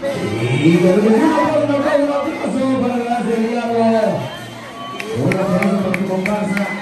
Y terminamos con el aplauso para la serie. Un aplauso para tu comparsa.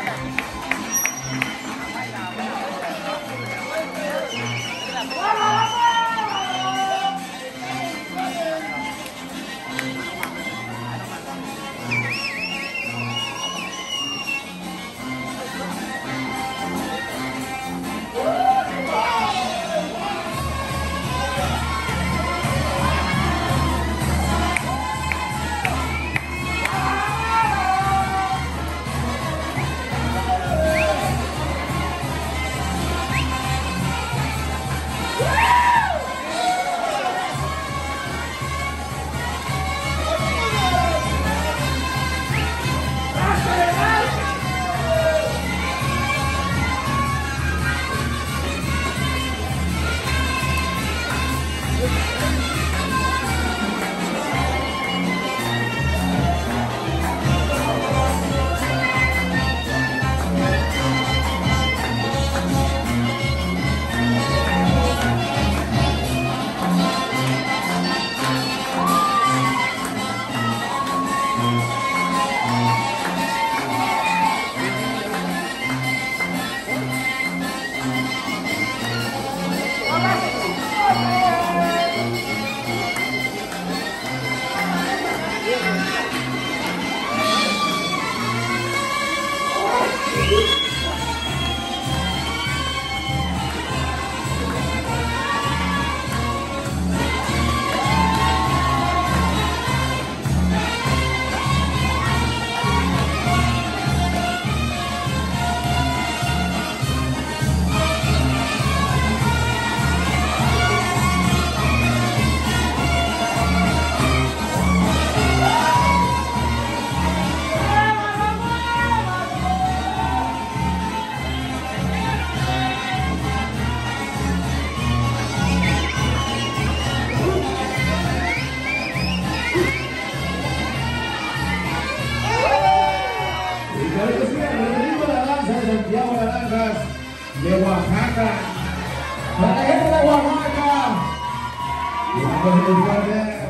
Y vamos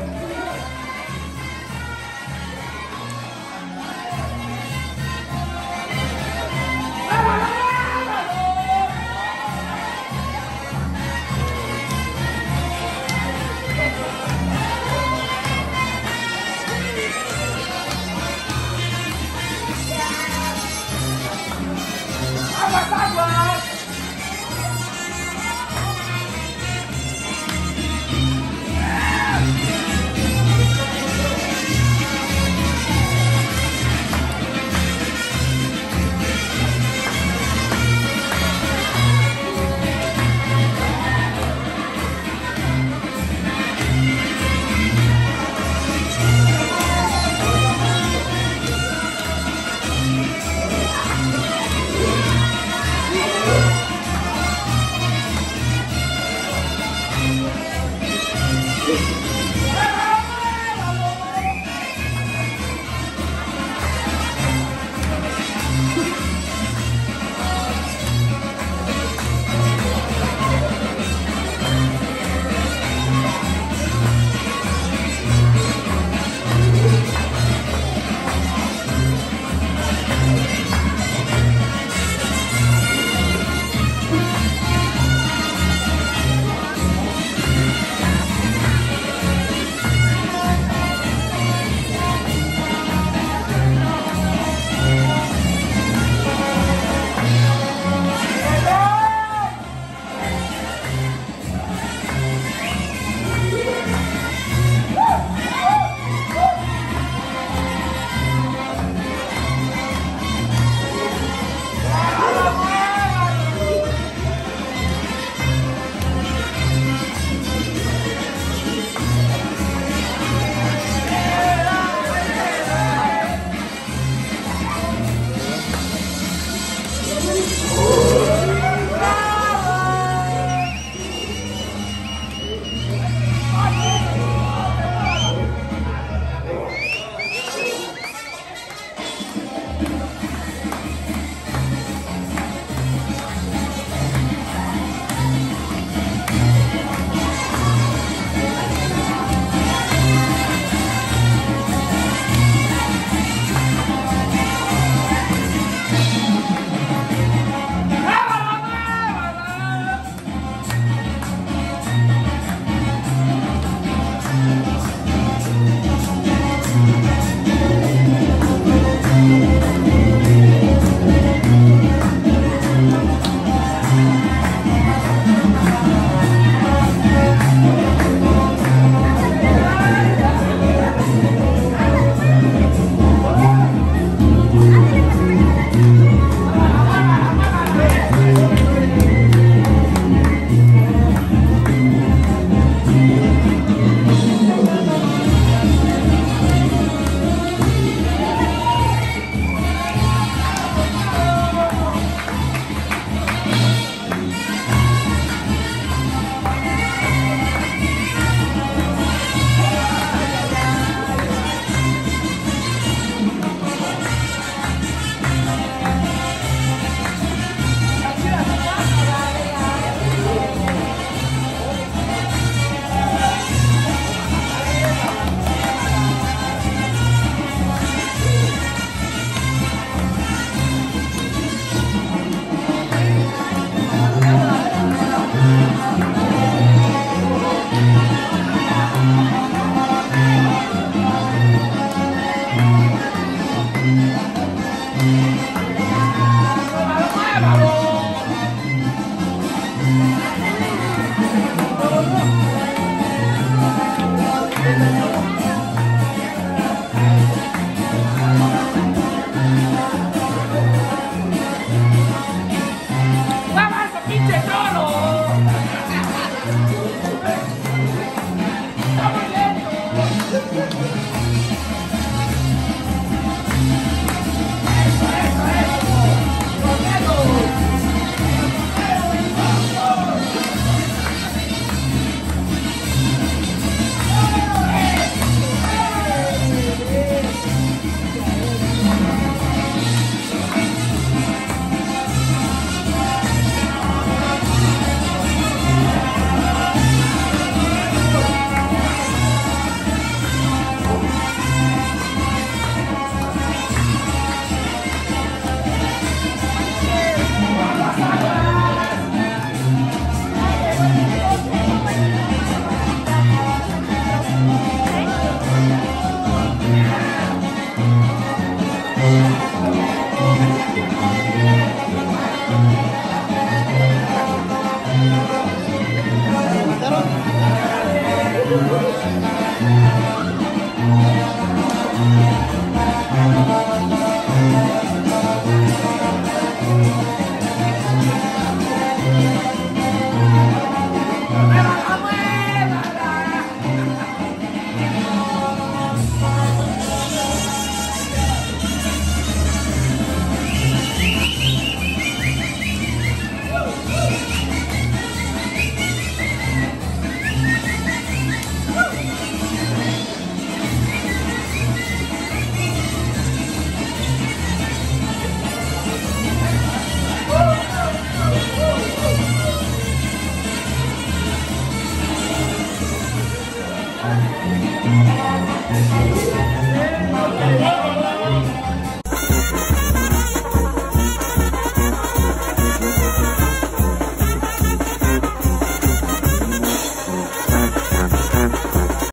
Thank you.